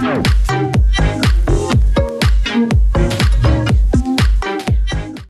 Go.